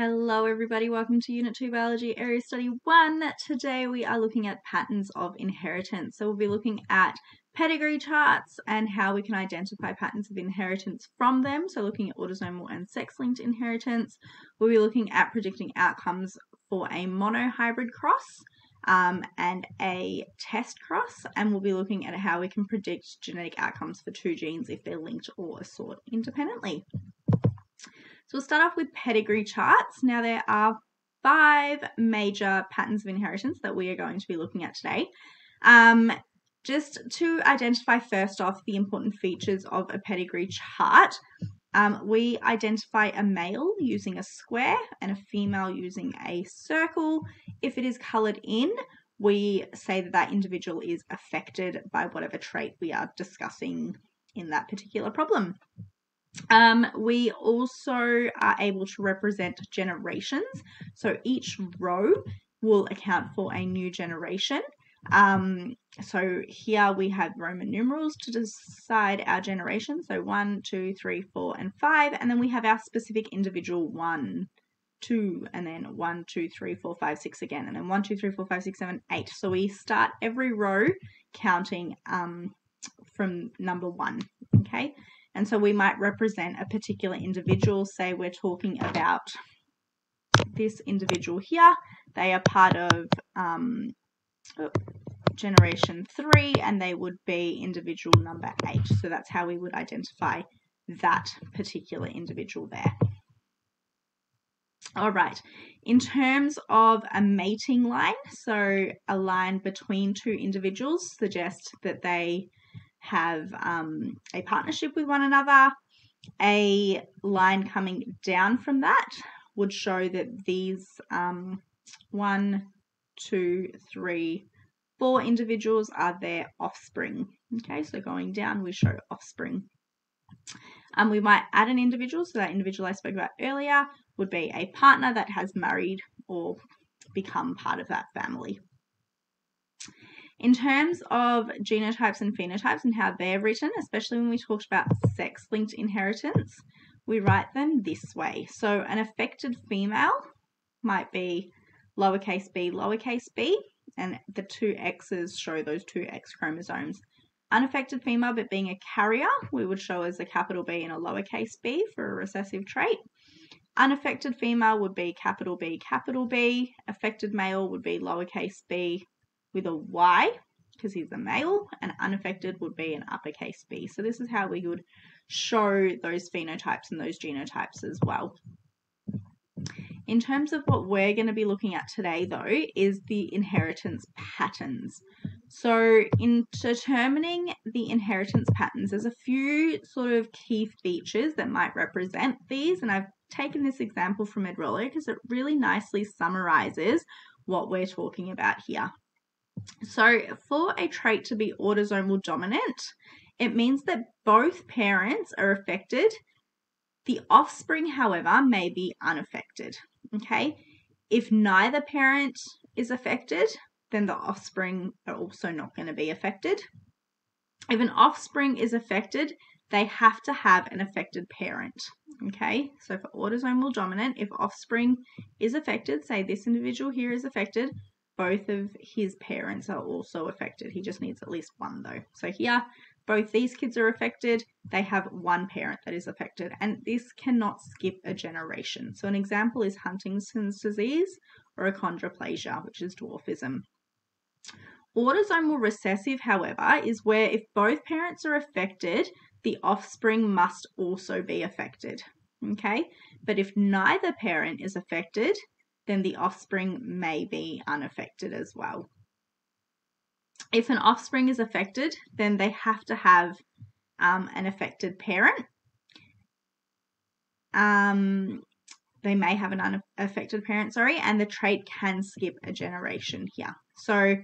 Hello everybody, welcome to Unit 2 Biology Area Study 1. Today we are looking at patterns of inheritance. So we'll be looking at pedigree charts and how we can identify patterns of inheritance from them. So looking at autosomal and sex-linked inheritance. We'll be looking at predicting outcomes for a monohybrid cross um, and a test cross. And we'll be looking at how we can predict genetic outcomes for two genes if they're linked or assort independently. So we'll start off with pedigree charts. Now there are five major patterns of inheritance that we are going to be looking at today. Um, just to identify first off the important features of a pedigree chart, um, we identify a male using a square and a female using a circle. If it is coloured in, we say that that individual is affected by whatever trait we are discussing in that particular problem. Um, we also are able to represent generations. So each row will account for a new generation. Um, so here we have Roman numerals to decide our generation. So one, two, three, four, and five. And then we have our specific individual one, two, and then one, two, three, four, five, six again. And then one, two, three, four, five, six, seven, eight. So we start every row counting um, from number one. Okay. And so we might represent a particular individual. Say we're talking about this individual here. They are part of um, generation three and they would be individual number eight. So that's how we would identify that particular individual there. All right, in terms of a mating line, so a line between two individuals suggests that they have um, a partnership with one another. A line coming down from that would show that these um, one, two, three, four individuals are their offspring. Okay, so going down, we show offspring. Um, we might add an individual, so that individual I spoke about earlier would be a partner that has married or become part of that family. In terms of genotypes and phenotypes and how they're written, especially when we talked about sex linked inheritance, we write them this way. So an affected female might be lowercase b, lowercase b, and the two X's show those two X chromosomes. Unaffected female, but being a carrier, we would show as a capital B and a lowercase b for a recessive trait. Unaffected female would be capital B, capital B. Affected male would be lowercase b, with a Y because he's a male, and unaffected would be an uppercase B. So this is how we would show those phenotypes and those genotypes as well. In terms of what we're going to be looking at today, though, is the inheritance patterns. So, in determining the inheritance patterns, there's a few sort of key features that might represent these, and I've taken this example from Edrolo because it really nicely summarizes what we're talking about here. So, for a trait to be autosomal dominant, it means that both parents are affected. The offspring, however, may be unaffected. Okay, if neither parent is affected, then the offspring are also not going to be affected. If an offspring is affected, they have to have an affected parent. Okay, so for autosomal dominant, if offspring is affected, say this individual here is affected, both of his parents are also affected. He just needs at least one though. So here, both these kids are affected. They have one parent that is affected, and this cannot skip a generation. So an example is Huntington's disease or achondroplasia, which is dwarfism. Autosomal recessive, however, is where if both parents are affected, the offspring must also be affected. Okay, but if neither parent is affected, then the offspring may be unaffected as well. If an offspring is affected, then they have to have um, an affected parent. Um, they may have an unaffected parent, sorry, and the trait can skip a generation here. So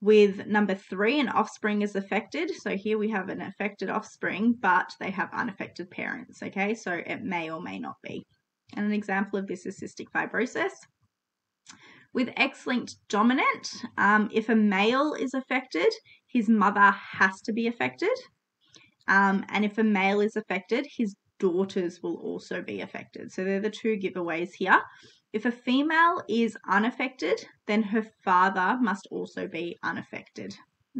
with number three, an offspring is affected. So here we have an affected offspring, but they have unaffected parents, okay? So it may or may not be. And an example of this is cystic fibrosis. With X linked dominant, um, if a male is affected, his mother has to be affected. Um, and if a male is affected, his daughters will also be affected. So they're the two giveaways here. If a female is unaffected, then her father must also be unaffected.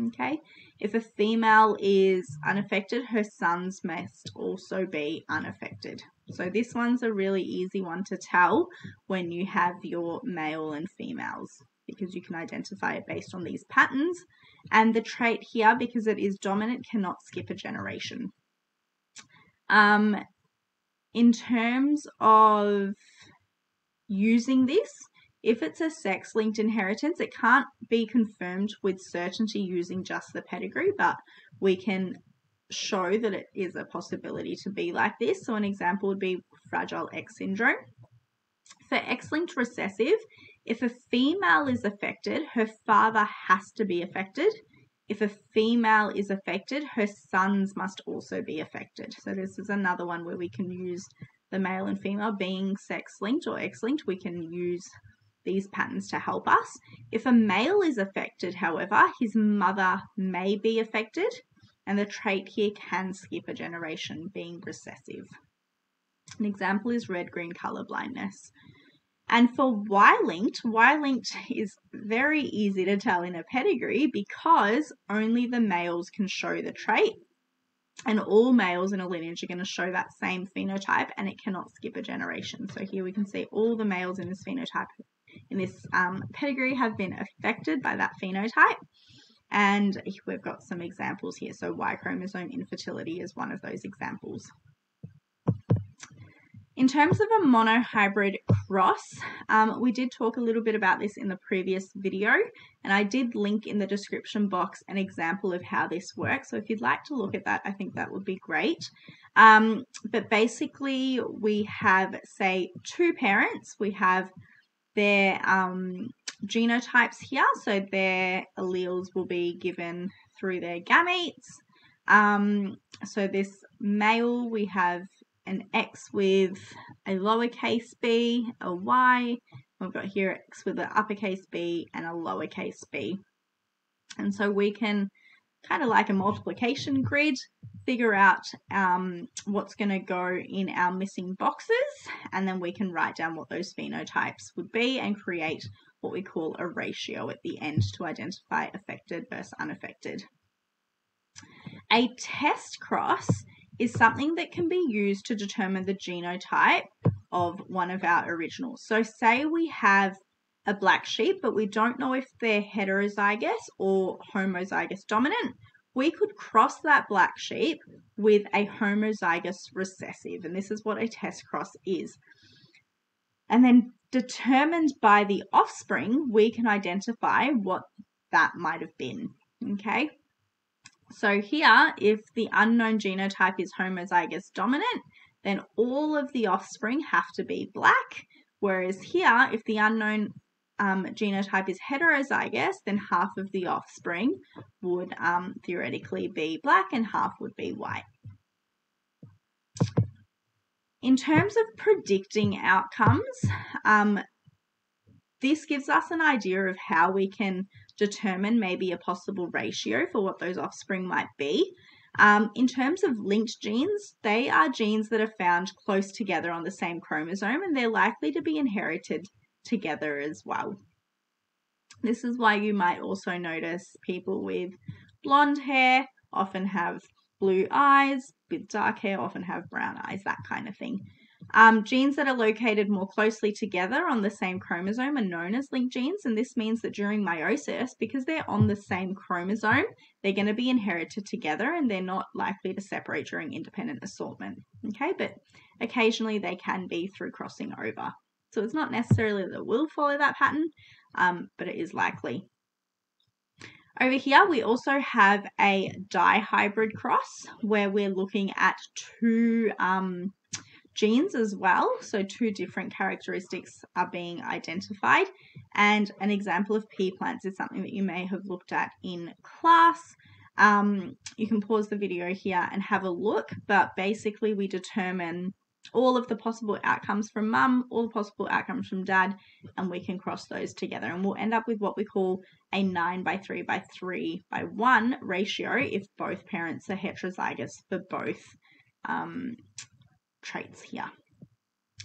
Okay. If a female is unaffected, her sons must also be unaffected. So this one's a really easy one to tell when you have your male and females because you can identify it based on these patterns. And the trait here, because it is dominant, cannot skip a generation. Um, in terms of using this, if it's a sex linked inheritance, it can't be confirmed with certainty using just the pedigree, but we can show that it is a possibility to be like this. So, an example would be Fragile X syndrome. For X linked recessive, if a female is affected, her father has to be affected. If a female is affected, her sons must also be affected. So, this is another one where we can use the male and female being sex linked or X linked, we can use these patterns to help us. If a male is affected, however, his mother may be affected, and the trait here can skip a generation, being recessive. An example is red green color blindness. And for Y linked, Y linked is very easy to tell in a pedigree because only the males can show the trait and all males in a lineage are going to show that same phenotype and it cannot skip a generation. So here we can see all the males in this phenotype in this um, pedigree have been affected by that phenotype. And we've got some examples here. So Y chromosome infertility is one of those examples. In terms of a monohybrid cross, um, we did talk a little bit about this in the previous video, and I did link in the description box an example of how this works. So if you'd like to look at that, I think that would be great. Um, but basically, we have, say, two parents. We have their um, genotypes here, so their alleles will be given through their gametes. Um, so this male, we have an X with a lowercase b, a Y. We've got here X with an uppercase B and a lowercase b. And so we can kind of like a multiplication grid, figure out um, what's going to go in our missing boxes, and then we can write down what those phenotypes would be and create what we call a ratio at the end to identify affected versus unaffected. A test cross is something that can be used to determine the genotype of one of our originals. So, say we have a black sheep, but we don't know if they're heterozygous or homozygous dominant. We could cross that black sheep with a homozygous recessive, and this is what a test cross is. And then, determined by the offspring, we can identify what that might have been. Okay, so here, if the unknown genotype is homozygous dominant, then all of the offspring have to be black. Whereas here, if the unknown um, genotype is heterozygous, then half of the offspring would um, theoretically be black and half would be white. In terms of predicting outcomes, um, this gives us an idea of how we can determine maybe a possible ratio for what those offspring might be. Um, in terms of linked genes, they are genes that are found close together on the same chromosome and they're likely to be inherited together as well. This is why you might also notice people with blonde hair often have blue eyes, with dark hair often have brown eyes, that kind of thing. Um, genes that are located more closely together on the same chromosome are known as linked genes, and this means that during meiosis, because they're on the same chromosome, they're going to be inherited together and they're not likely to separate during independent assortment. Okay, but occasionally they can be through crossing over. So it's not necessarily that it will follow that pattern, um, but it is likely. Over here, we also have a dihybrid cross where we're looking at two um, genes as well. So, two different characteristics are being identified. And an example of pea plants is something that you may have looked at in class. Um, you can pause the video here and have a look, but basically, we determine all of the possible outcomes from mum, all the possible outcomes from dad, and we can cross those together. And we'll end up with what we call a 9 by 3 by 3 by 1 ratio if both parents are heterozygous for both um, traits here.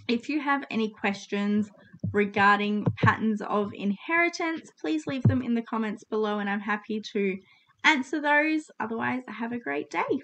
If you have any questions regarding patterns of inheritance, please leave them in the comments below and I'm happy to answer those. Otherwise, have a great day.